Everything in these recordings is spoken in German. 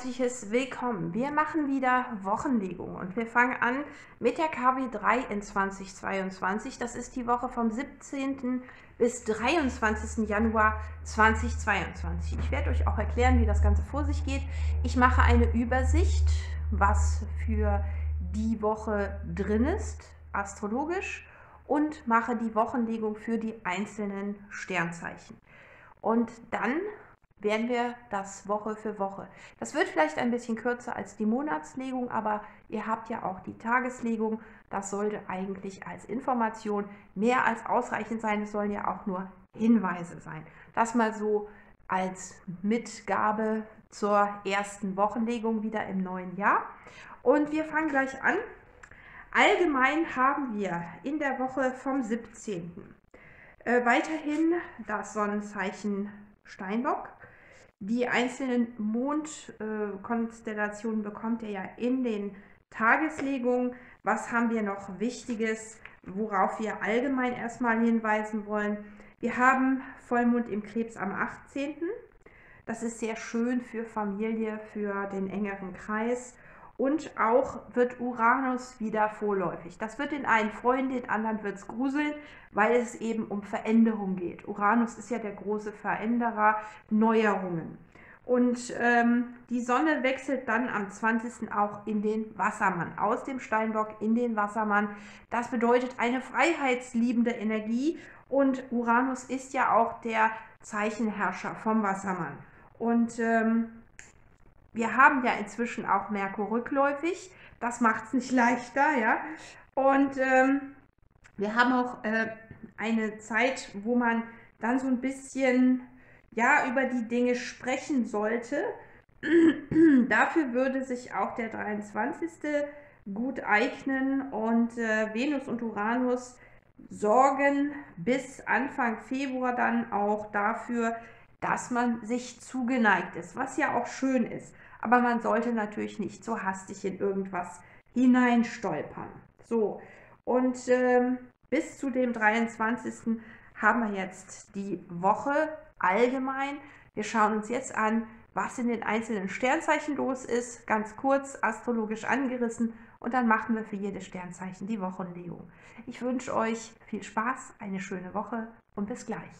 herzliches Willkommen. Wir machen wieder Wochenlegung und wir fangen an mit der KW3 in 2022. Das ist die Woche vom 17. bis 23. Januar 2022. Ich werde euch auch erklären, wie das Ganze vor sich geht. Ich mache eine Übersicht, was für die Woche drin ist, astrologisch, und mache die Wochenlegung für die einzelnen Sternzeichen. Und dann werden wir das Woche für Woche. Das wird vielleicht ein bisschen kürzer als die Monatslegung, aber ihr habt ja auch die Tageslegung. Das sollte eigentlich als Information mehr als ausreichend sein. Es sollen ja auch nur Hinweise sein. Das mal so als Mitgabe zur ersten Wochenlegung wieder im neuen Jahr. Und wir fangen gleich an. Allgemein haben wir in der Woche vom 17. Äh, weiterhin das Sonnenzeichen Steinbock die einzelnen Mondkonstellationen bekommt ihr ja in den Tageslegungen. Was haben wir noch Wichtiges, worauf wir allgemein erstmal hinweisen wollen? Wir haben Vollmond im Krebs am 18. Das ist sehr schön für Familie, für den engeren Kreis. Und auch wird Uranus wieder vorläufig. Das wird den einen freuen, den anderen wird es gruseln, weil es eben um Veränderung geht. Uranus ist ja der große Veränderer, Neuerungen. Und ähm, die Sonne wechselt dann am 20. auch in den Wassermann, aus dem Steinbock in den Wassermann. Das bedeutet eine freiheitsliebende Energie und Uranus ist ja auch der Zeichenherrscher vom Wassermann. Und ähm, wir haben ja inzwischen auch Merkur rückläufig. Das macht es nicht leichter, ja. Und ähm, wir haben auch äh, eine Zeit, wo man dann so ein bisschen ja über die Dinge sprechen sollte. Dafür würde sich auch der 23. gut eignen und äh, Venus und Uranus sorgen bis Anfang Februar dann auch dafür, dass man sich zugeneigt ist, was ja auch schön ist. Aber man sollte natürlich nicht so hastig in irgendwas hineinstolpern. So, und ähm, bis zu dem 23. haben wir jetzt die Woche allgemein. Wir schauen uns jetzt an, was in den einzelnen Sternzeichen los ist, ganz kurz astrologisch angerissen und dann machen wir für jedes Sternzeichen die Wochenlegung. Ich wünsche euch viel Spaß, eine schöne Woche und bis gleich.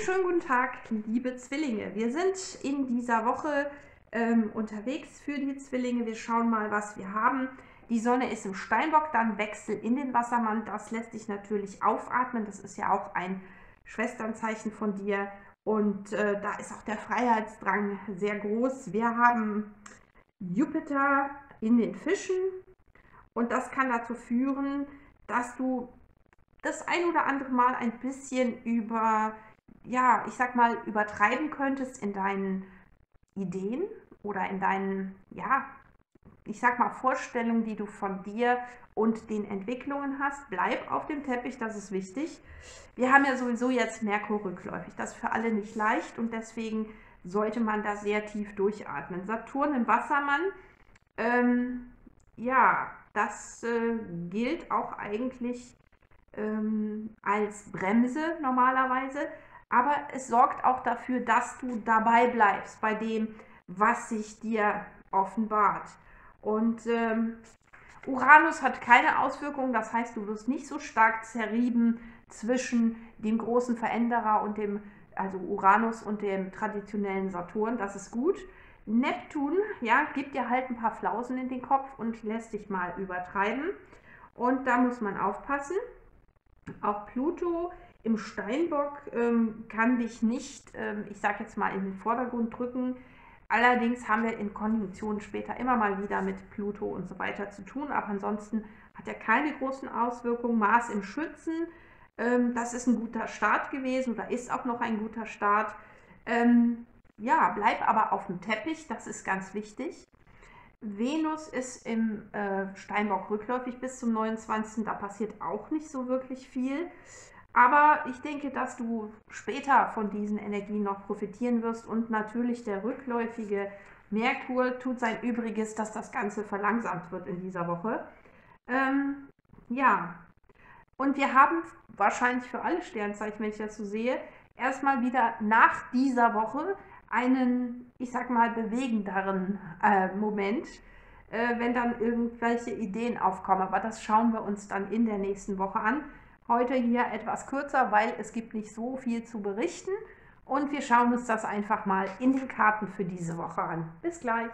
Schönen guten Tag, liebe Zwillinge. Wir sind in dieser Woche ähm, unterwegs für die Zwillinge. Wir schauen mal, was wir haben. Die Sonne ist im Steinbock, dann Wechsel in den Wassermann. Das lässt dich natürlich aufatmen. Das ist ja auch ein Schwesternzeichen von dir. Und äh, da ist auch der Freiheitsdrang sehr groß. Wir haben Jupiter in den Fischen. Und das kann dazu führen, dass du das ein oder andere Mal ein bisschen über ja, ich sag mal, übertreiben könntest in deinen Ideen oder in deinen, ja, ich sag mal, Vorstellungen, die du von dir und den Entwicklungen hast. Bleib auf dem Teppich, das ist wichtig. Wir haben ja sowieso jetzt Merkur rückläufig. Das ist für alle nicht leicht und deswegen sollte man da sehr tief durchatmen. Saturn im Wassermann, ähm, ja, das äh, gilt auch eigentlich ähm, als Bremse normalerweise aber es sorgt auch dafür, dass du dabei bleibst bei dem, was sich dir offenbart. Und ähm, Uranus hat keine Auswirkungen, das heißt, du wirst nicht so stark zerrieben zwischen dem großen Veränderer und dem, also Uranus und dem traditionellen Saturn. Das ist gut. Neptun, ja, gibt dir halt ein paar Flausen in den Kopf und lässt dich mal übertreiben. Und da muss man aufpassen. Auch Pluto im Steinbock ähm, kann dich nicht, ähm, ich sage jetzt mal, in den Vordergrund drücken. Allerdings haben wir in Konjunktionen später immer mal wieder mit Pluto und so weiter zu tun, aber ansonsten hat er keine großen Auswirkungen. Mars im Schützen, ähm, das ist ein guter Start gewesen oder ist auch noch ein guter Start. Ähm, ja, bleib aber auf dem Teppich, das ist ganz wichtig. Venus ist im äh, Steinbock rückläufig bis zum 29. Da passiert auch nicht so wirklich viel. Aber ich denke, dass du später von diesen Energien noch profitieren wirst und natürlich der rückläufige Merkur tut sein Übriges, dass das Ganze verlangsamt wird in dieser Woche. Ähm, ja, und wir haben wahrscheinlich für alle Sternzeichen, wenn ich das so sehe, erstmal wieder nach dieser Woche einen, ich sag mal, bewegenderen äh, Moment, äh, wenn dann irgendwelche Ideen aufkommen. Aber das schauen wir uns dann in der nächsten Woche an. Heute hier etwas kürzer, weil es gibt nicht so viel zu berichten. Und wir schauen uns das einfach mal in den Karten für diese Woche an. Bis gleich.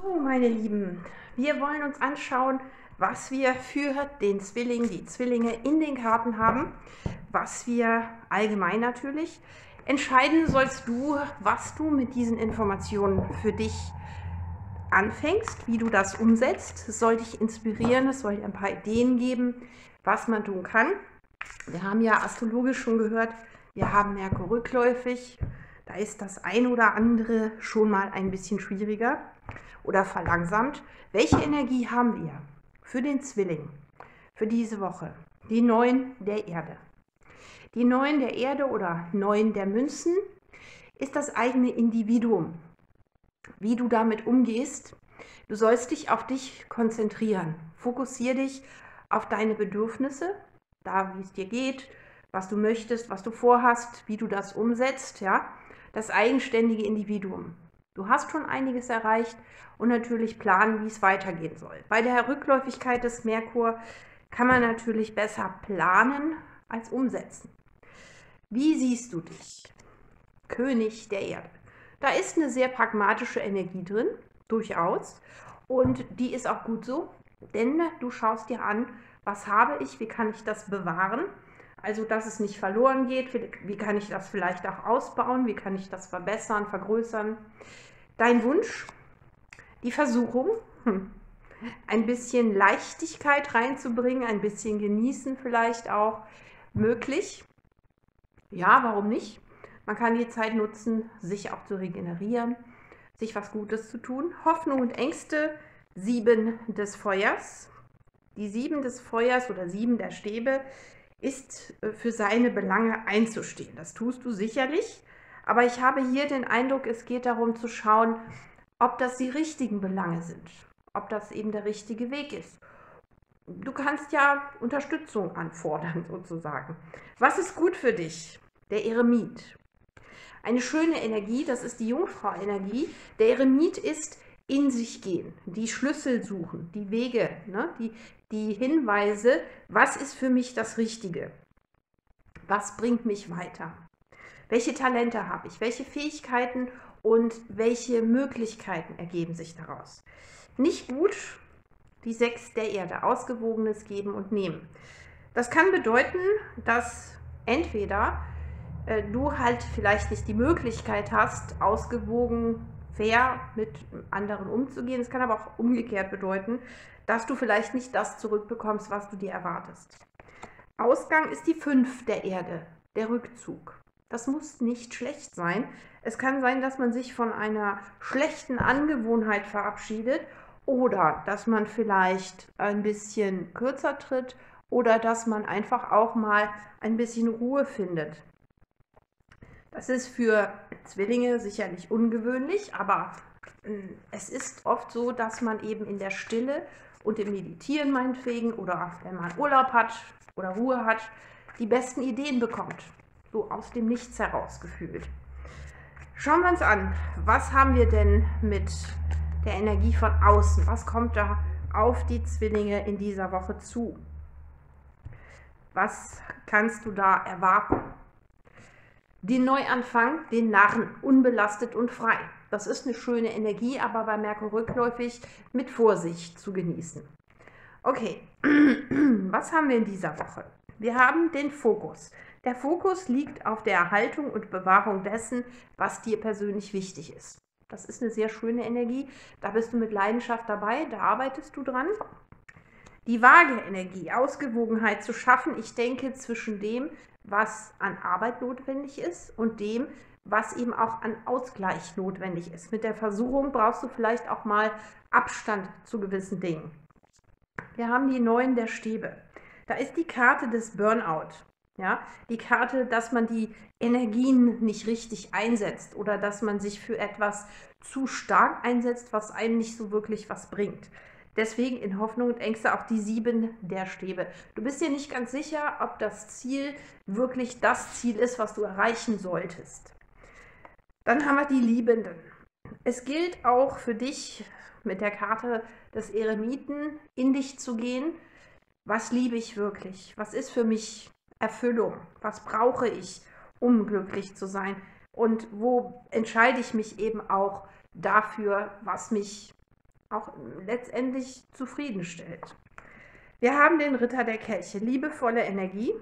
So, meine Lieben, wir wollen uns anschauen, was wir für den Zwilling, die Zwillinge in den Karten haben, was wir allgemein natürlich. Entscheiden sollst du, was du mit diesen Informationen für dich anfängst, wie du das umsetzt. Es soll dich inspirieren, es soll dir ein paar Ideen geben, was man tun kann. Wir haben ja astrologisch schon gehört, wir haben Merkur rückläufig. Da ist das ein oder andere schon mal ein bisschen schwieriger oder verlangsamt. Welche Energie haben wir für den Zwilling für diese Woche? Die Neun der Erde. Die Neun der Erde oder Neun der Münzen ist das eigene Individuum. Wie du damit umgehst, du sollst dich auf dich konzentrieren. Fokussiere dich auf deine Bedürfnisse, da wie es dir geht, was du möchtest, was du vorhast, wie du das umsetzt, ja. Das eigenständige Individuum. Du hast schon einiges erreicht und natürlich planen, wie es weitergehen soll. Bei der Rückläufigkeit des Merkur kann man natürlich besser planen als umsetzen. Wie siehst du dich? König der Erde. Da ist eine sehr pragmatische Energie drin, durchaus. Und die ist auch gut so, denn du schaust dir an, was habe ich, wie kann ich das bewahren, also dass es nicht verloren geht, wie kann ich das vielleicht auch ausbauen, wie kann ich das verbessern, vergrößern. Dein Wunsch, die Versuchung, hm, ein bisschen Leichtigkeit reinzubringen, ein bisschen genießen vielleicht auch möglich. Ja, warum nicht? Man kann die Zeit nutzen, sich auch zu regenerieren, sich was Gutes zu tun. Hoffnung und Ängste, sieben des Feuers. Die sieben des Feuers oder sieben der Stäbe ist äh, für seine Belange einzustehen. Das tust du sicherlich. Aber ich habe hier den Eindruck, es geht darum zu schauen, ob das die richtigen Belange sind, ob das eben der richtige Weg ist. Du kannst ja Unterstützung anfordern, sozusagen. Was ist gut für dich? Der Eremit. Eine schöne Energie, das ist die Jungfrau-Energie. Der Eremit ist in sich gehen, die Schlüssel suchen, die Wege, ne? die, die Hinweise, was ist für mich das Richtige? Was bringt mich weiter? Welche Talente habe ich? Welche Fähigkeiten und welche Möglichkeiten ergeben sich daraus? Nicht gut, die Sechs der Erde, ausgewogenes Geben und Nehmen. Das kann bedeuten, dass entweder äh, du halt vielleicht nicht die Möglichkeit hast, ausgewogen fair mit anderen umzugehen. Es kann aber auch umgekehrt bedeuten, dass du vielleicht nicht das zurückbekommst, was du dir erwartest. Ausgang ist die 5 der Erde, der Rückzug. Das muss nicht schlecht sein. Es kann sein, dass man sich von einer schlechten Angewohnheit verabschiedet oder dass man vielleicht ein bisschen kürzer tritt oder dass man einfach auch mal ein bisschen Ruhe findet. Das ist für Zwillinge sicherlich ungewöhnlich, aber hm, es ist oft so, dass man eben in der Stille und im Meditieren meinetwegen oder wenn man Urlaub hat oder Ruhe hat, die besten Ideen bekommt. So aus dem Nichts heraus gefühlt. Schauen wir uns an, was haben wir denn mit der Energie von außen? Was kommt da auf die Zwillinge in dieser Woche zu? Was kannst du da erwarten? Den Neuanfang, den Narren, unbelastet und frei. Das ist eine schöne Energie, aber bei Merkur rückläufig mit Vorsicht zu genießen. Okay, was haben wir in dieser Woche? Wir haben den Fokus. Der Fokus liegt auf der Erhaltung und Bewahrung dessen, was dir persönlich wichtig ist. Das ist eine sehr schöne Energie. Da bist du mit Leidenschaft dabei, da arbeitest du dran. Die vage Energie, Ausgewogenheit zu schaffen, ich denke zwischen dem, was an Arbeit notwendig ist und dem, was eben auch an Ausgleich notwendig ist. Mit der Versuchung brauchst du vielleicht auch mal Abstand zu gewissen Dingen. Wir haben die neuen der Stäbe. Da ist die Karte des Burnout. Ja, die Karte, dass man die Energien nicht richtig einsetzt oder dass man sich für etwas zu stark einsetzt, was einem nicht so wirklich was bringt. Deswegen in Hoffnung und Ängste auch die sieben der Stäbe. Du bist dir nicht ganz sicher, ob das Ziel wirklich das Ziel ist, was du erreichen solltest. Dann haben wir die Liebenden. Es gilt auch für dich mit der Karte des Eremiten in dich zu gehen. Was liebe ich wirklich? Was ist für mich Erfüllung? Was brauche ich, um glücklich zu sein? Und wo entscheide ich mich eben auch dafür, was mich auch letztendlich zufriedenstellt? Wir haben den Ritter der Kelche, liebevolle Energie.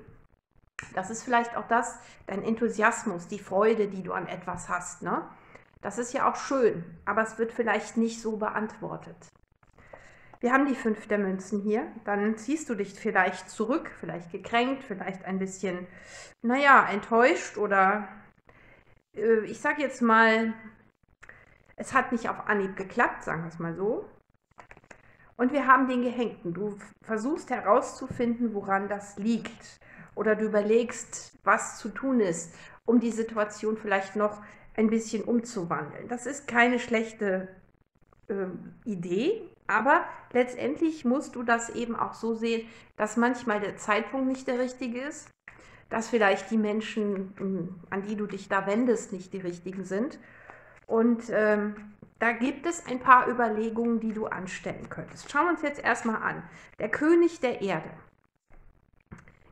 Das ist vielleicht auch das, dein Enthusiasmus, die Freude, die du an etwas hast. Ne? Das ist ja auch schön, aber es wird vielleicht nicht so beantwortet. Wir haben die fünf der Münzen hier. Dann ziehst du dich vielleicht zurück, vielleicht gekränkt, vielleicht ein bisschen, naja, enttäuscht oder äh, ich sage jetzt mal, es hat nicht auf Anhieb geklappt, sagen wir es mal so. Und wir haben den Gehängten. Du versuchst herauszufinden, woran das liegt. Oder du überlegst, was zu tun ist, um die Situation vielleicht noch ein bisschen umzuwandeln. Das ist keine schlechte äh, Idee, aber letztendlich musst du das eben auch so sehen, dass manchmal der Zeitpunkt nicht der richtige ist, dass vielleicht die Menschen, hm, an die du dich da wendest, nicht die richtigen sind. Und ähm, da gibt es ein paar Überlegungen, die du anstellen könntest. Schauen wir uns jetzt erstmal an. Der König der Erde.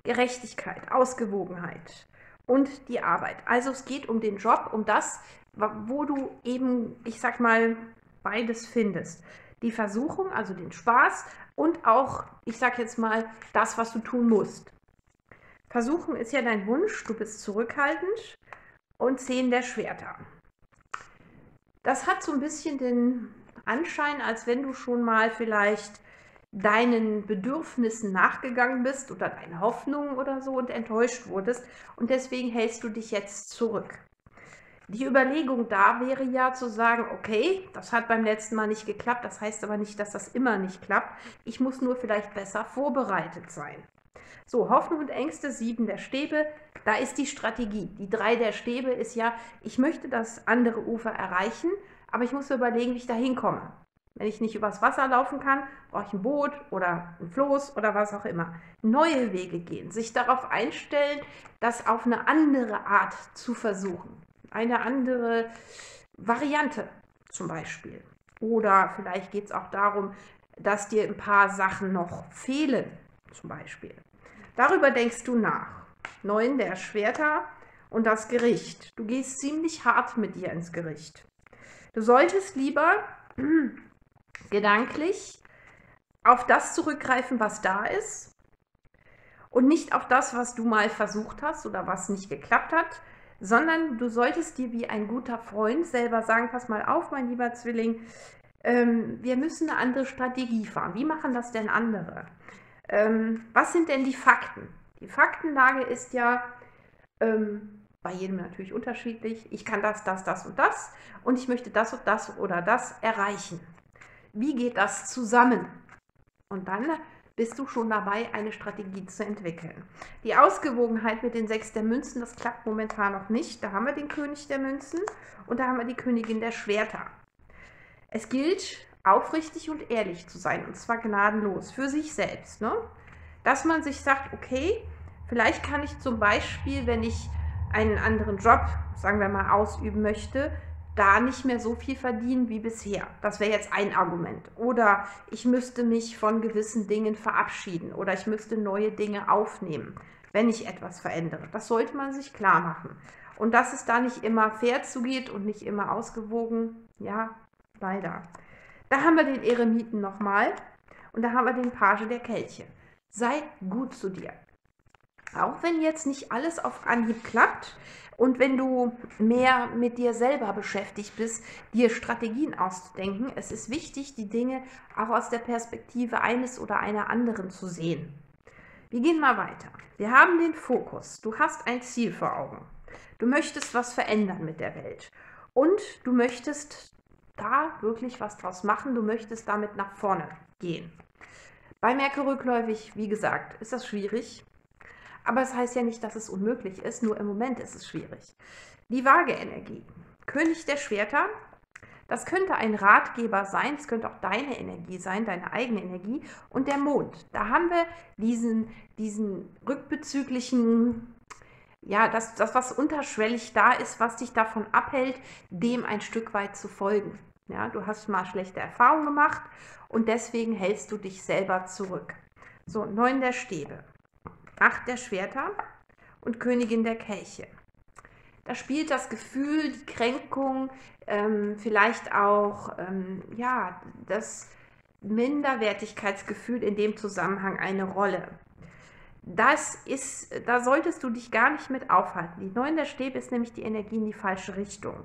Gerechtigkeit, Ausgewogenheit, und die Arbeit. Also es geht um den Job, um das, wo du eben, ich sag mal, beides findest. Die Versuchung, also den Spaß und auch, ich sag jetzt mal, das, was du tun musst. Versuchen ist ja dein Wunsch, du bist zurückhaltend und zehn der Schwerter. Das hat so ein bisschen den Anschein, als wenn du schon mal vielleicht deinen Bedürfnissen nachgegangen bist oder deinen Hoffnungen oder so und enttäuscht wurdest und deswegen hältst du dich jetzt zurück. Die Überlegung da wäre ja zu sagen, okay, das hat beim letzten Mal nicht geklappt, das heißt aber nicht, dass das immer nicht klappt. Ich muss nur vielleicht besser vorbereitet sein. So, Hoffnung und Ängste, sieben der Stäbe, da ist die Strategie. Die drei der Stäbe ist ja, ich möchte das andere Ufer erreichen, aber ich muss überlegen, wie ich da hinkomme. Wenn ich nicht übers Wasser laufen kann, brauche ich ein Boot oder ein Floß oder was auch immer. Neue Wege gehen, sich darauf einstellen, das auf eine andere Art zu versuchen. Eine andere Variante zum Beispiel. Oder vielleicht geht es auch darum, dass dir ein paar Sachen noch fehlen, zum Beispiel. Darüber denkst du nach. Neun der Schwerter und das Gericht. Du gehst ziemlich hart mit dir ins Gericht. Du solltest lieber gedanklich auf das zurückgreifen, was da ist und nicht auf das, was du mal versucht hast oder was nicht geklappt hat, sondern du solltest dir wie ein guter Freund selber sagen, pass mal auf, mein lieber Zwilling, ähm, wir müssen eine andere Strategie fahren. Wie machen das denn andere? Ähm, was sind denn die Fakten? Die Faktenlage ist ja ähm, bei jedem natürlich unterschiedlich. Ich kann das, das, das und das und ich möchte das und das oder das erreichen. Wie geht das zusammen? Und dann bist du schon dabei, eine Strategie zu entwickeln. Die Ausgewogenheit mit den sechs der Münzen, das klappt momentan noch nicht. Da haben wir den König der Münzen und da haben wir die Königin der Schwerter. Es gilt, aufrichtig und ehrlich zu sein, und zwar gnadenlos, für sich selbst. Ne? Dass man sich sagt, okay, vielleicht kann ich zum Beispiel, wenn ich einen anderen Job, sagen wir mal, ausüben möchte, da nicht mehr so viel verdienen wie bisher. Das wäre jetzt ein Argument. Oder ich müsste mich von gewissen Dingen verabschieden oder ich müsste neue Dinge aufnehmen, wenn ich etwas verändere. Das sollte man sich klar machen. Und dass es da nicht immer fair zugeht und nicht immer ausgewogen, ja, leider. Da haben wir den Eremiten nochmal und da haben wir den Page der Kelche. Sei gut zu dir. Auch wenn jetzt nicht alles auf Anhieb klappt, und wenn du mehr mit dir selber beschäftigt bist, dir Strategien auszudenken, es ist wichtig, die Dinge auch aus der Perspektive eines oder einer anderen zu sehen. Wir gehen mal weiter. Wir haben den Fokus. Du hast ein Ziel vor Augen. Du möchtest was verändern mit der Welt. Und du möchtest da wirklich was draus machen. Du möchtest damit nach vorne gehen. Bei Merkur rückläufig, wie gesagt, ist das schwierig. Aber es das heißt ja nicht, dass es unmöglich ist, nur im Moment ist es schwierig. Die Waage-Energie. König der Schwerter, Das könnte ein Ratgeber sein, es könnte auch deine Energie sein, deine eigene Energie. Und der Mond, da haben wir diesen, diesen rückbezüglichen, ja, das, das, was unterschwellig da ist, was dich davon abhält, dem ein Stück weit zu folgen. Ja, du hast mal schlechte Erfahrungen gemacht und deswegen hältst du dich selber zurück. So, neun der Stäbe, acht der Schwerter und Königin der Kelche. Da spielt das Gefühl, die Kränkung, ähm, vielleicht auch ähm, ja, das Minderwertigkeitsgefühl in dem Zusammenhang eine Rolle. Das ist, da solltest du dich gar nicht mit aufhalten. Die Neun der Stäbe ist nämlich die Energie in die falsche Richtung.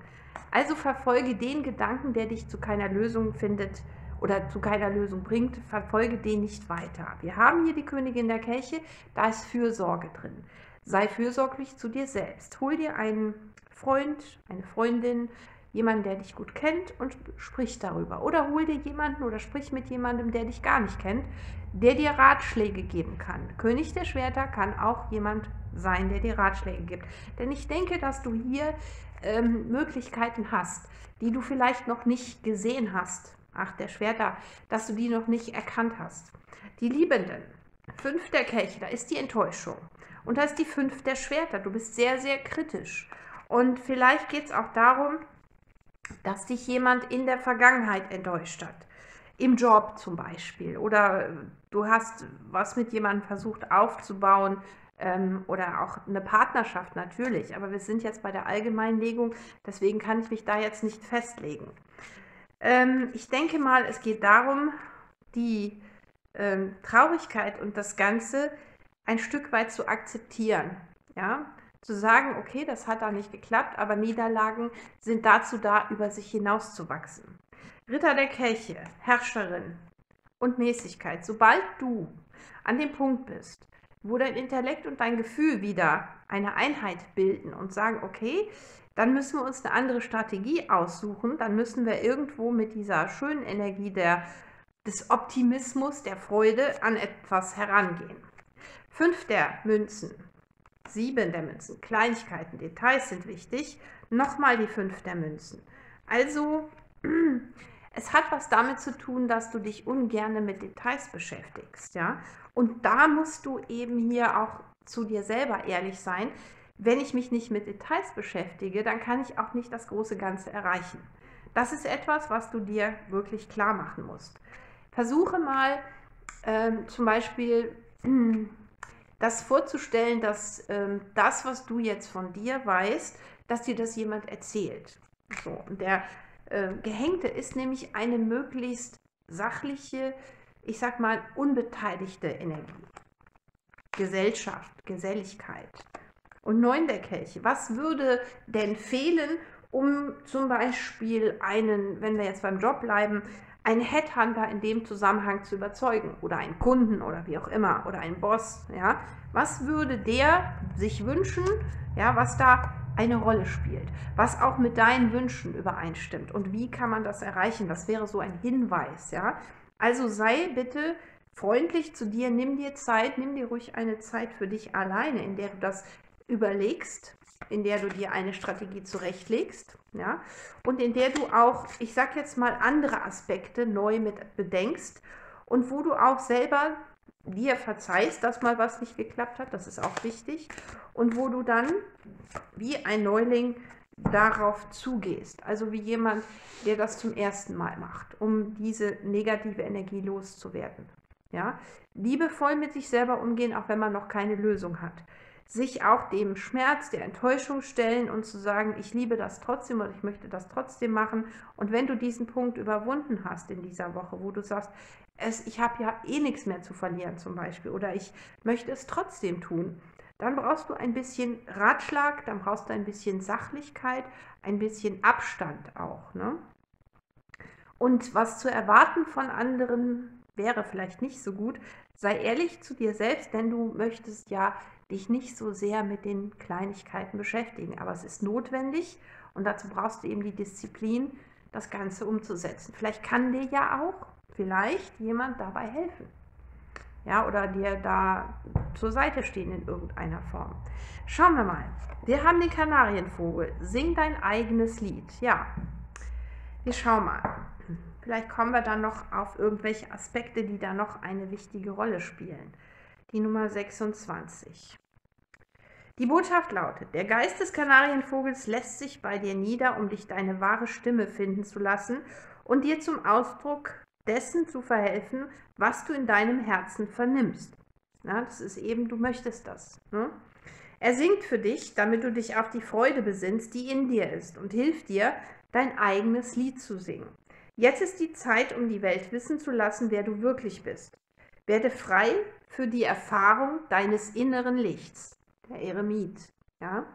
Also verfolge den Gedanken, der dich zu keiner Lösung findet oder zu keiner Lösung bringt, verfolge den nicht weiter. Wir haben hier die Königin der Kelche, da ist Fürsorge drin. Sei fürsorglich zu dir selbst. Hol dir einen Freund, eine Freundin, jemanden, der dich gut kennt und sprich darüber. Oder hol dir jemanden oder sprich mit jemandem, der dich gar nicht kennt, der dir Ratschläge geben kann. König der Schwerter kann auch jemand sein, der dir Ratschläge gibt. Denn ich denke, dass du hier ähm, Möglichkeiten hast, die du vielleicht noch nicht gesehen hast. Ach, der Schwerter, dass du die noch nicht erkannt hast. Die Liebenden, fünf der Kelche, da ist die Enttäuschung. Und da ist die fünf der Schwerter. Du bist sehr, sehr kritisch. Und vielleicht geht es auch darum, dass dich jemand in der Vergangenheit enttäuscht hat. Im Job zum Beispiel. Oder du hast was mit jemandem versucht aufzubauen. Ähm, oder auch eine Partnerschaft natürlich. Aber wir sind jetzt bei der Allgemeinlegung. Deswegen kann ich mich da jetzt nicht festlegen. Ähm, ich denke mal, es geht darum, die ähm, Traurigkeit und das Ganze ein Stück weit zu akzeptieren. Ja, zu sagen, okay, das hat da nicht geklappt, aber Niederlagen sind dazu da, über sich hinauszuwachsen. Ritter der Kelche, Herrscherin und Mäßigkeit. Sobald du an dem Punkt bist, wo dein Intellekt und dein Gefühl wieder eine Einheit bilden und sagen, okay, dann müssen wir uns eine andere Strategie aussuchen, dann müssen wir irgendwo mit dieser schönen Energie der, des Optimismus, der Freude an etwas herangehen. Fünf der Münzen, sieben der Münzen, Kleinigkeiten, Details sind wichtig. Nochmal die fünf der Münzen. Also, es hat was damit zu tun, dass du dich ungerne mit Details beschäftigst, ja. Und da musst du eben hier auch zu dir selber ehrlich sein. Wenn ich mich nicht mit Details beschäftige, dann kann ich auch nicht das große Ganze erreichen. Das ist etwas, was du dir wirklich klar machen musst. Versuche mal ähm, zum Beispiel das vorzustellen, dass ähm, das, was du jetzt von dir weißt, dass dir das jemand erzählt. So, und der äh, Gehängte ist nämlich eine möglichst sachliche, ich sag mal, unbeteiligte Energie. Gesellschaft, Geselligkeit. Und neun der Kelche. Was würde denn fehlen, um zum Beispiel einen, wenn wir jetzt beim Job bleiben, einen Headhunter in dem Zusammenhang zu überzeugen oder einen Kunden oder wie auch immer oder einen Boss, ja, was würde der sich wünschen, ja, was da eine Rolle spielt, was auch mit deinen Wünschen übereinstimmt und wie kann man das erreichen? Das wäre so ein Hinweis, ja. Also sei bitte freundlich zu dir, nimm dir Zeit, nimm dir ruhig eine Zeit für dich alleine, in der du das überlegst, in der du dir eine Strategie zurechtlegst, ja, und in der du auch, ich sag jetzt mal, andere Aspekte neu mit bedenkst und wo du auch selber dir verzeihst, dass mal was nicht geklappt hat, das ist auch wichtig, und wo du dann wie ein Neuling darauf zugehst, also wie jemand, der das zum ersten Mal macht, um diese negative Energie loszuwerden. Ja, liebevoll mit sich selber umgehen, auch wenn man noch keine Lösung hat sich auch dem Schmerz, der Enttäuschung stellen und zu sagen, ich liebe das trotzdem und ich möchte das trotzdem machen. Und wenn du diesen Punkt überwunden hast in dieser Woche, wo du sagst, es, ich habe ja eh nichts mehr zu verlieren zum Beispiel oder ich möchte es trotzdem tun, dann brauchst du ein bisschen Ratschlag, dann brauchst du ein bisschen Sachlichkeit, ein bisschen Abstand auch. Ne? Und was zu erwarten von anderen wäre vielleicht nicht so gut. Sei ehrlich zu dir selbst, denn du möchtest ja dich nicht so sehr mit den Kleinigkeiten beschäftigen. Aber es ist notwendig und dazu brauchst du eben die Disziplin, das Ganze umzusetzen. Vielleicht kann dir ja auch vielleicht jemand dabei helfen. Ja, oder dir da zur Seite stehen in irgendeiner Form. Schauen wir mal. Wir haben den Kanarienvogel. Sing dein eigenes Lied. Ja. Wir schauen mal. Vielleicht kommen wir dann noch auf irgendwelche Aspekte, die da noch eine wichtige Rolle spielen. Die Nummer 26. Die Botschaft lautet, der Geist des Kanarienvogels lässt sich bei dir nieder, um dich deine wahre Stimme finden zu lassen und dir zum Ausdruck dessen zu verhelfen, was du in deinem Herzen vernimmst. Na, das ist eben, du möchtest das. Ne? Er singt für dich, damit du dich auf die Freude besinnst, die in dir ist, und hilft dir, dein eigenes Lied zu singen. Jetzt ist die Zeit, um die Welt wissen zu lassen, wer du wirklich bist. Werde frei für die Erfahrung deines inneren Lichts der Eremit, ja,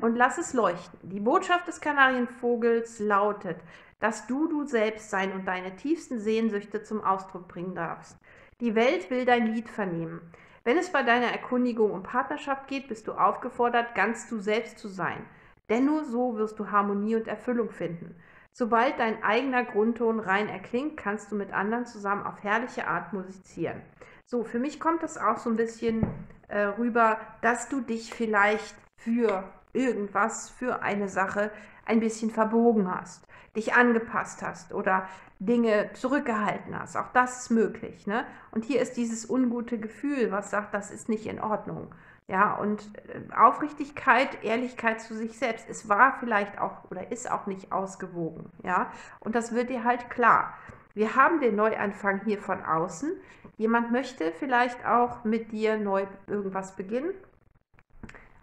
und lass es leuchten. Die Botschaft des Kanarienvogels lautet, dass du du selbst sein und deine tiefsten Sehnsüchte zum Ausdruck bringen darfst. Die Welt will dein Lied vernehmen. Wenn es bei deiner Erkundigung um Partnerschaft geht, bist du aufgefordert, ganz du selbst zu sein. Denn nur so wirst du Harmonie und Erfüllung finden. Sobald dein eigener Grundton rein erklingt, kannst du mit anderen zusammen auf herrliche Art musizieren. So, für mich kommt das auch so ein bisschen äh, rüber, dass du dich vielleicht für irgendwas, für eine Sache ein bisschen verbogen hast, dich angepasst hast oder Dinge zurückgehalten hast. Auch das ist möglich. Ne? Und hier ist dieses ungute Gefühl, was sagt, das ist nicht in Ordnung. Ja, und äh, Aufrichtigkeit, Ehrlichkeit zu sich selbst. Es war vielleicht auch oder ist auch nicht ausgewogen. Ja, und das wird dir halt klar. Wir haben den Neuanfang hier von außen. Jemand möchte vielleicht auch mit dir neu irgendwas beginnen,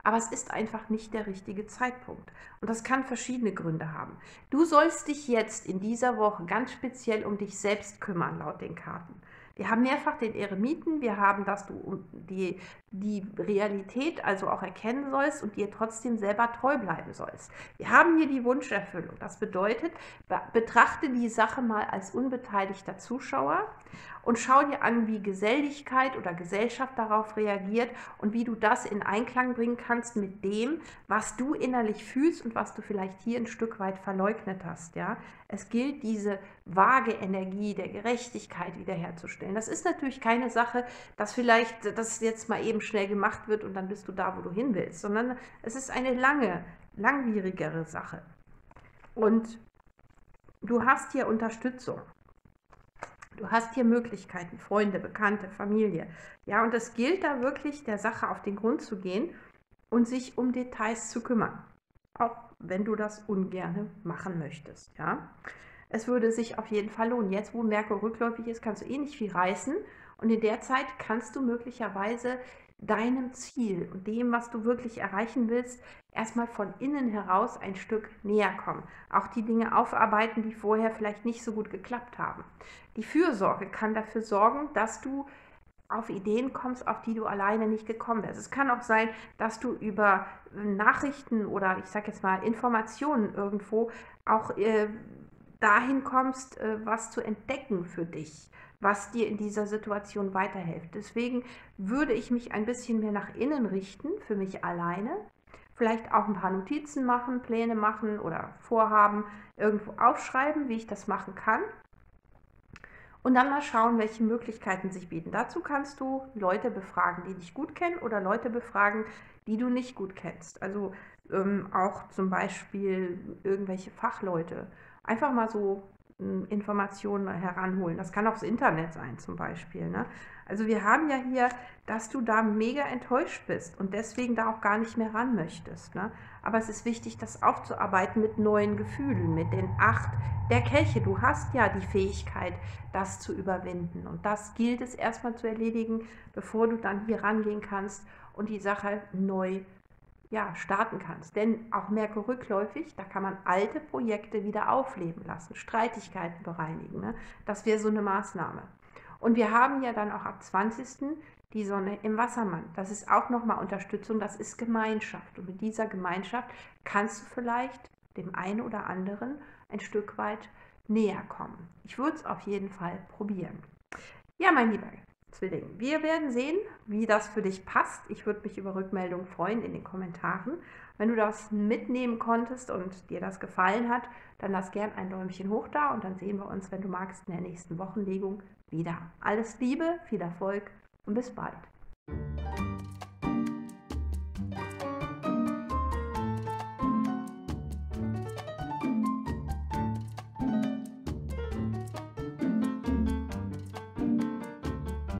aber es ist einfach nicht der richtige Zeitpunkt. Und das kann verschiedene Gründe haben. Du sollst dich jetzt in dieser Woche ganz speziell um dich selbst kümmern, laut den Karten. Wir haben mehrfach den Eremiten, wir haben, dass du die, die Realität also auch erkennen sollst und dir trotzdem selber treu bleiben sollst. Wir haben hier die Wunscherfüllung. Das bedeutet, betrachte die Sache mal als unbeteiligter Zuschauer und schau dir an, wie Geselligkeit oder Gesellschaft darauf reagiert und wie du das in Einklang bringen kannst mit dem, was du innerlich fühlst und was du vielleicht hier ein Stück weit verleugnet hast. Ja? Es gilt, diese vage Energie der Gerechtigkeit wiederherzustellen. Das ist natürlich keine Sache, dass vielleicht das jetzt mal eben schnell gemacht wird und dann bist du da, wo du hin willst, sondern es ist eine lange, langwierigere Sache. Und du hast hier Unterstützung. Du hast hier Möglichkeiten, Freunde, Bekannte, Familie. Ja, und es gilt da wirklich, der Sache auf den Grund zu gehen und sich um Details zu kümmern. Auch wenn du das ungerne machen möchtest. Ja, es würde sich auf jeden Fall lohnen. Jetzt, wo Merkur rückläufig ist, kannst du eh nicht viel reißen. Und in der Zeit kannst du möglicherweise deinem Ziel und dem, was du wirklich erreichen willst, erstmal von innen heraus ein Stück näher kommen. Auch die Dinge aufarbeiten, die vorher vielleicht nicht so gut geklappt haben. Die Fürsorge kann dafür sorgen, dass du auf Ideen kommst, auf die du alleine nicht gekommen wärst. Es kann auch sein, dass du über Nachrichten oder ich sage jetzt mal Informationen irgendwo auch äh, dahin kommst, äh, was zu entdecken für dich was dir in dieser Situation weiterhilft. Deswegen würde ich mich ein bisschen mehr nach innen richten, für mich alleine. Vielleicht auch ein paar Notizen machen, Pläne machen oder Vorhaben irgendwo aufschreiben, wie ich das machen kann. Und dann mal schauen, welche Möglichkeiten sich bieten. Dazu kannst du Leute befragen, die dich gut kennen oder Leute befragen, die du nicht gut kennst. Also ähm, auch zum Beispiel irgendwelche Fachleute. Einfach mal so Informationen heranholen. Das kann auch das Internet sein zum Beispiel. Ne? Also wir haben ja hier, dass du da mega enttäuscht bist und deswegen da auch gar nicht mehr ran möchtest. Ne? Aber es ist wichtig, das aufzuarbeiten mit neuen Gefühlen, mit den acht der Kelche. Du hast ja die Fähigkeit, das zu überwinden. Und das gilt es erstmal zu erledigen, bevor du dann hier rangehen kannst und die Sache neu ja, starten kannst. Denn auch Merkur rückläufig, da kann man alte Projekte wieder aufleben lassen, Streitigkeiten bereinigen. Ne? Das wäre so eine Maßnahme. Und wir haben ja dann auch ab 20. die Sonne im Wassermann. Das ist auch nochmal Unterstützung, das ist Gemeinschaft. Und mit dieser Gemeinschaft kannst du vielleicht dem einen oder anderen ein Stück weit näher kommen. Ich würde es auf jeden Fall probieren. Ja, mein Lieber, Zwilling. Wir werden sehen, wie das für dich passt. Ich würde mich über Rückmeldungen freuen in den Kommentaren. Wenn du das mitnehmen konntest und dir das gefallen hat, dann lass gern ein Däumchen hoch da und dann sehen wir uns, wenn du magst, in der nächsten Wochenlegung wieder. Alles Liebe, viel Erfolg und bis bald.